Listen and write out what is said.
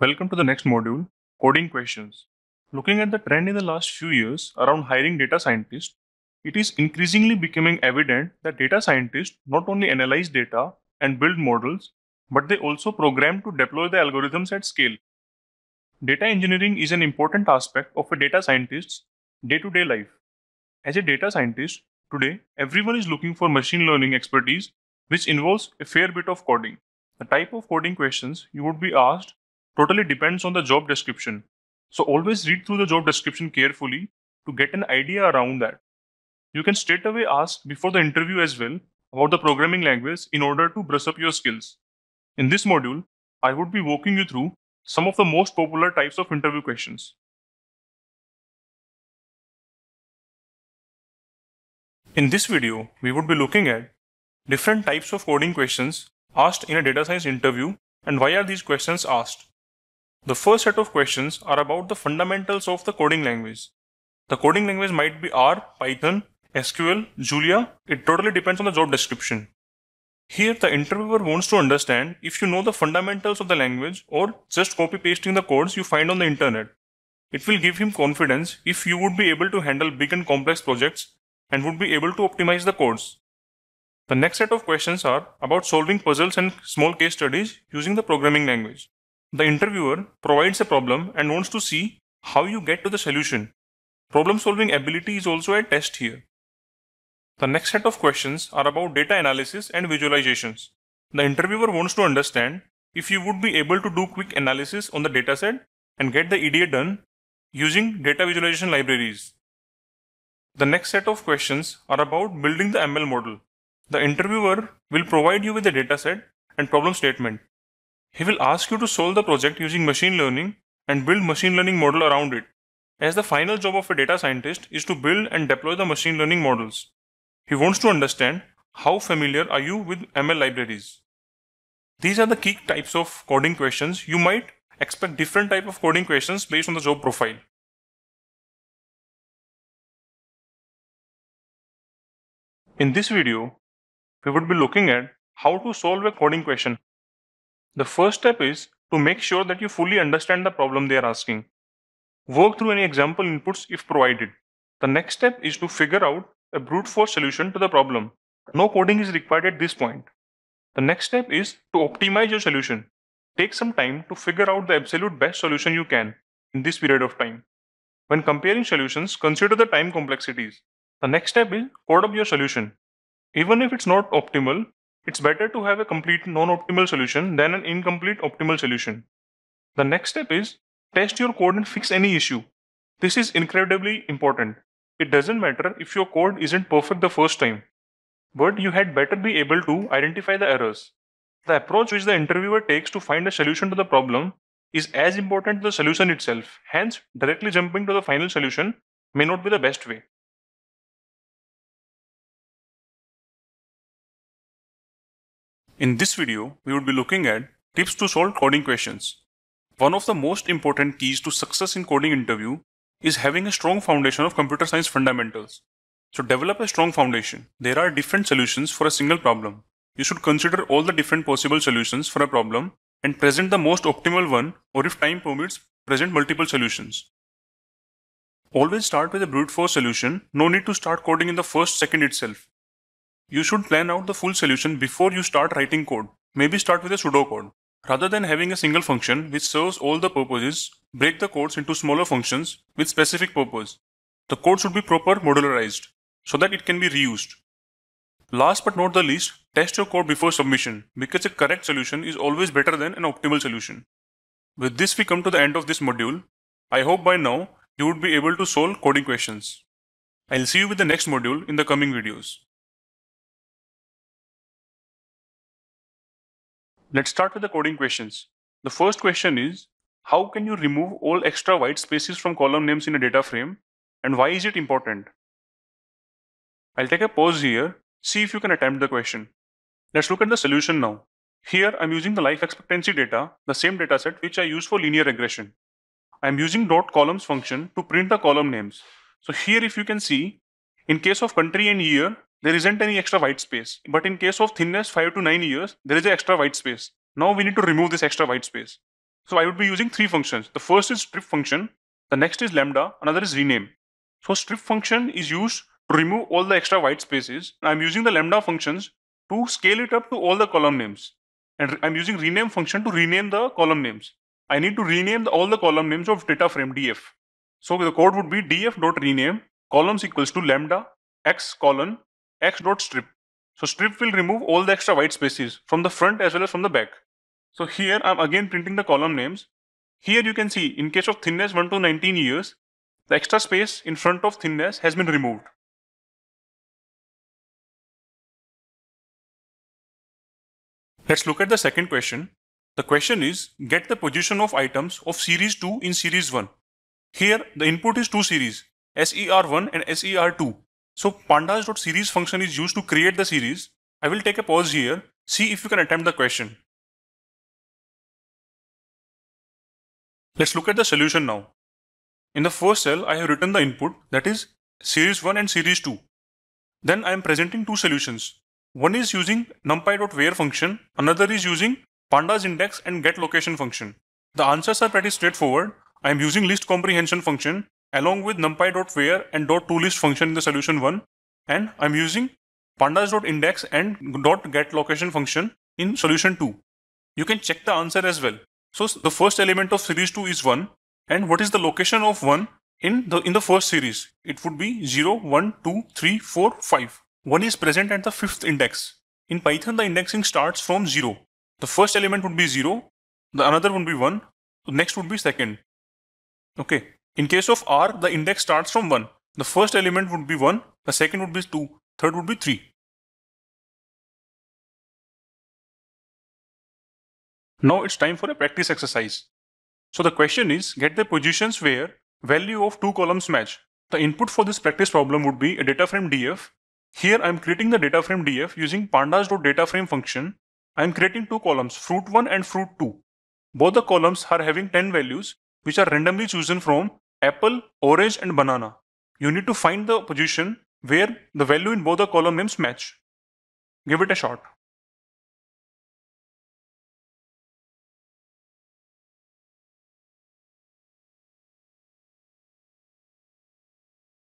Welcome to the next module, Coding Questions. Looking at the trend in the last few years around hiring data scientists, it is increasingly becoming evident that data scientists not only analyze data and build models, but they also program to deploy the algorithms at scale. Data engineering is an important aspect of a data scientist's day to day life. As a data scientist, today everyone is looking for machine learning expertise, which involves a fair bit of coding. The type of coding questions you would be asked totally depends on the job description. So always read through the job description carefully to get an idea around that. You can straight away ask before the interview as well about the programming language in order to brush up your skills. In this module, I would be walking you through some of the most popular types of interview questions. In this video, we would be looking at different types of coding questions asked in a data science interview and why are these questions asked. The first set of questions are about the fundamentals of the coding language. The coding language might be R, Python, SQL, Julia. It totally depends on the job description. Here, the interviewer wants to understand if you know the fundamentals of the language or just copy pasting the codes you find on the internet. It will give him confidence if you would be able to handle big and complex projects and would be able to optimize the codes. The next set of questions are about solving puzzles and small case studies using the programming language. The interviewer provides a problem and wants to see how you get to the solution. Problem solving ability is also a test here. The next set of questions are about data analysis and visualizations. The interviewer wants to understand if you would be able to do quick analysis on the dataset and get the EDA done using data visualization libraries. The next set of questions are about building the ML model. The interviewer will provide you with a dataset and problem statement. He will ask you to solve the project using machine learning and build machine learning model around it. As the final job of a data scientist is to build and deploy the machine learning models. He wants to understand how familiar are you with ML libraries. These are the key types of coding questions. You might expect different type of coding questions based on the job profile. In this video, we would be looking at how to solve a coding question the first step is to make sure that you fully understand the problem they are asking. Work through any example inputs if provided. The next step is to figure out a brute force solution to the problem. No coding is required at this point. The next step is to optimize your solution. Take some time to figure out the absolute best solution you can in this period of time. When comparing solutions, consider the time complexities. The next step is code up your solution. Even if it's not optimal, it's better to have a complete non-optimal solution than an incomplete optimal solution. The next step is test your code and fix any issue. This is incredibly important. It doesn't matter if your code isn't perfect the first time, but you had better be able to identify the errors. The approach which the interviewer takes to find a solution to the problem is as important as the solution itself. Hence, directly jumping to the final solution may not be the best way. In this video, we would be looking at tips to solve coding questions. One of the most important keys to success in coding interview is having a strong foundation of computer science fundamentals. So develop a strong foundation. There are different solutions for a single problem. You should consider all the different possible solutions for a problem and present the most optimal one or if time permits, present multiple solutions. Always start with a brute force solution. No need to start coding in the first second itself. You should plan out the full solution before you start writing code. Maybe start with a pseudocode. Rather than having a single function which serves all the purposes, break the codes into smaller functions with specific purpose. The code should be proper modularized so that it can be reused. Last but not the least, test your code before submission because a correct solution is always better than an optimal solution. With this we come to the end of this module. I hope by now you would be able to solve coding questions. I'll see you with the next module in the coming videos. Let's start with the coding questions. The first question is, how can you remove all extra white spaces from column names in a data frame and why is it important? I'll take a pause here, see if you can attempt the question. Let's look at the solution now. Here I'm using the life expectancy data, the same dataset which I use for linear regression. I'm using dot columns function to print the column names. So here if you can see, in case of country and year, there isn't any extra white space. But in case of thinness 5 to 9 years, there is an extra white space. Now we need to remove this extra white space. So I would be using three functions. The first is strip function, the next is lambda, another is rename. So strip function is used to remove all the extra white spaces. I'm using the lambda functions to scale it up to all the column names. And I'm using rename function to rename the column names. I need to rename the, all the column names of data frame df. So the code would be df.rename columns equals to lambda x colon x dot strip. So strip will remove all the extra white spaces from the front as well as from the back. So here I'm again printing the column names. Here you can see in case of thinness 1 to 19 years, the extra space in front of thinness has been removed. Let's look at the second question. The question is get the position of items of series 2 in series 1. Here the input is two series SER1 and SER2. So pandas.series function is used to create the series. I will take a pause here, see if you can attempt the question. Let's look at the solution now. In the first cell, I have written the input that is series 1 and series 2. Then I am presenting two solutions. One is using numpy.where function, another is using pandas index and get location function. The answers are pretty straightforward. I am using list comprehension function along with numpy.where and dot .toList function in the solution 1 and I'm using pandas.index and .getLocation function in solution 2. You can check the answer as well. So the first element of series 2 is 1 and what is the location of 1 in the in the first series? It would be 0, 1, 2, 3, 4, 5. 1 is present at the fifth index. In Python the indexing starts from 0. The first element would be 0, the another would be 1, the next would be second. Okay. In case of R, the index starts from 1. The first element would be 1, the second would be 2, third would be 3. Now it's time for a practice exercise. So the question is, get the positions where value of two columns match. The input for this practice problem would be a data frame df. Here I am creating the data frame df using pandas.dataframe function. I am creating two columns, fruit1 and fruit2. Both the columns are having 10 values which are randomly chosen from apple, orange and banana. You need to find the position where the value in both the column names match. Give it a shot.